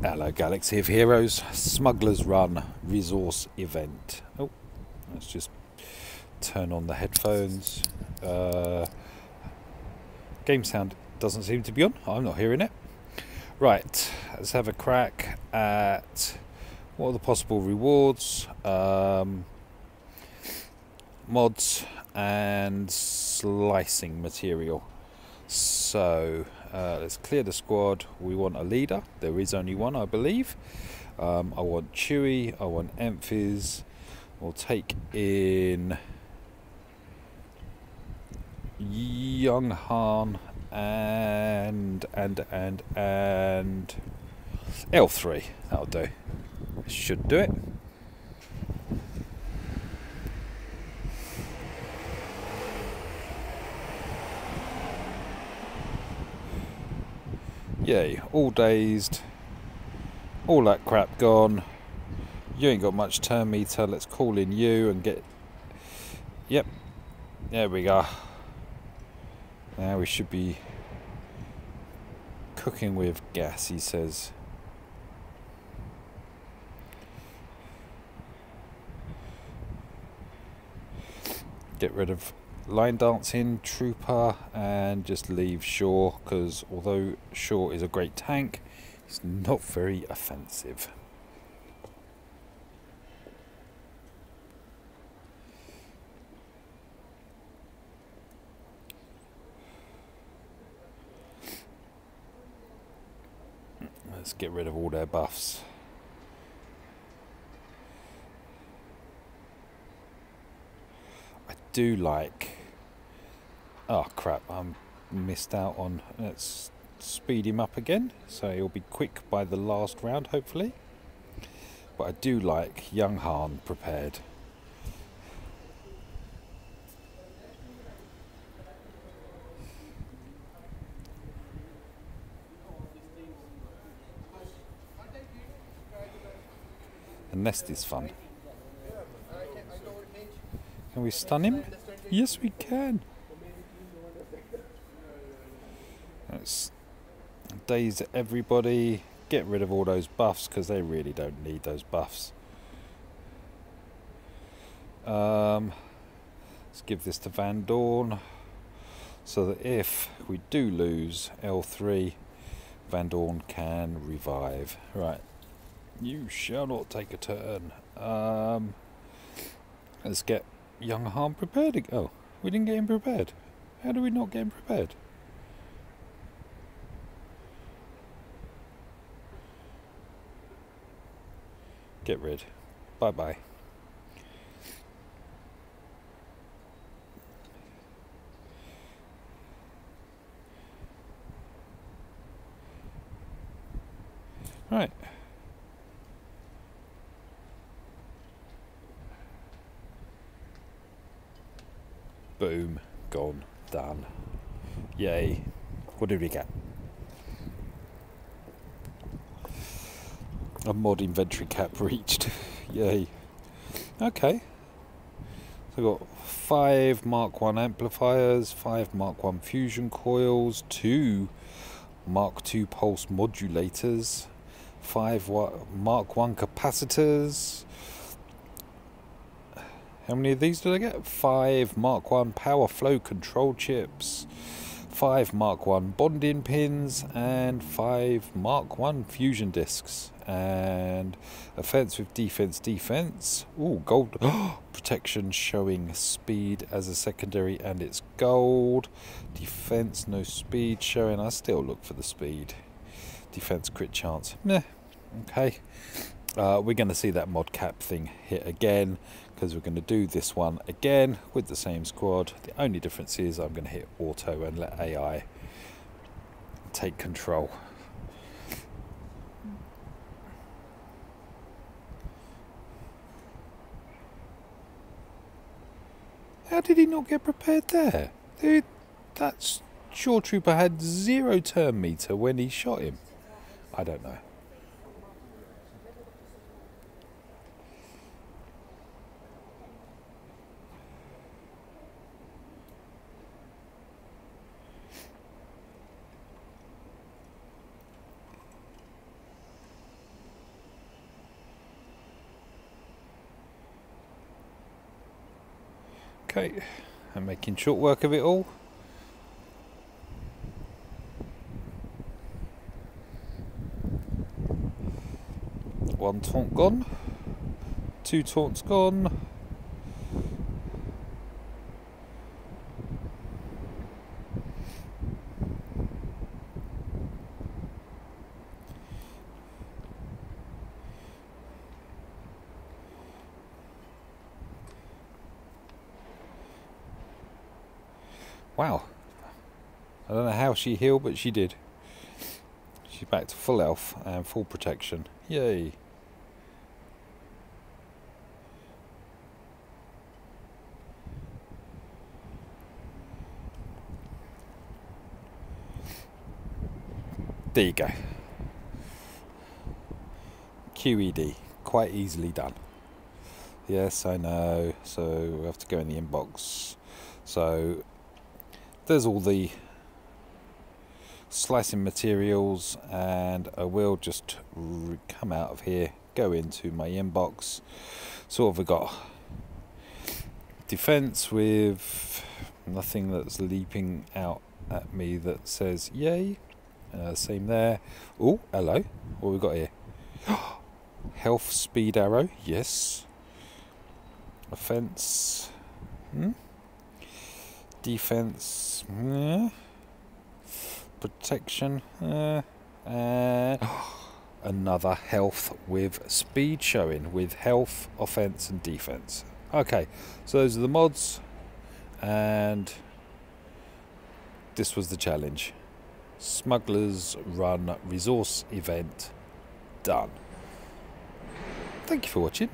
Hello, Galaxy of Heroes, Smuggler's Run resource event. Oh, let's just turn on the headphones. Uh, game sound doesn't seem to be on. I'm not hearing it. Right, let's have a crack at what are the possible rewards, um, mods, and slicing material. Uh, let's clear the squad. We want a leader. There is only one, I believe. Um, I want Chewie. I want Enfys. We'll take in Young Han and and and and L3. That'll do. Should do it. Yay, all dazed, all that crap gone. You ain't got much turn meter, let's call in you and get. Yep, there we go. Now we should be cooking with gas, he says. Get rid of line dancing trooper and just leave Shore because although Shore is a great tank he's not very offensive. Let's get rid of all their buffs. I do like Oh crap, I'm missed out on. Let's speed him up again, so he'll be quick by the last round, hopefully. But I do like young Han prepared. The nest is fun. Can we stun him? Yes, we can. Daze everybody. Get rid of all those buffs because they really don't need those buffs. Um, let's give this to Van Dorn so that if we do lose L3, Van Dorn can revive. Right, you shall not take a turn. Um, let's get young Han prepared. Oh, we didn't get him prepared. How do we not get him prepared? Get rid. Bye bye. Right. Boom. Gone. Done. Yay. What did we get? A mod inventory cap reached. Yay. Okay. So I've got five Mark 1 amplifiers, five Mark 1 fusion coils, two Mark 2 pulse modulators, five Mark 1 capacitors. How many of these did I get? Five Mark 1 power flow control chips, five Mark 1 bonding pins, and five Mark 1 fusion discs. And offense with defense defense. Ooh, gold. Protection showing speed as a secondary and it's gold. Defense no speed showing. I still look for the speed. Defense crit chance. Meh. Okay uh, we're going to see that mod cap thing hit again because we're going to do this one again with the same squad the only difference is I'm going to hit auto and let AI take control How did he not get prepared there? Dude, that Trooper had zero turn meter when he shot him. I don't know. I'm making short work of it all. One taunt gone, two taunts gone. Wow. I don't know how she healed, but she did. She's back to full health and full protection. Yay. There you go. QED, quite easily done. Yes, I know. So we have to go in the inbox. So there's all the slicing materials and I will just come out of here go into my inbox. So I've got defense with nothing that's leaping out at me that says yay. Uh, same there. Oh hello. What we got here? Health speed arrow. Yes. Offense hmm? Defense, yeah. protection, and uh, another health with speed showing with health, offense, and defense. Okay, so those are the mods, and this was the challenge. Smugglers Run resource event done. Thank you for watching.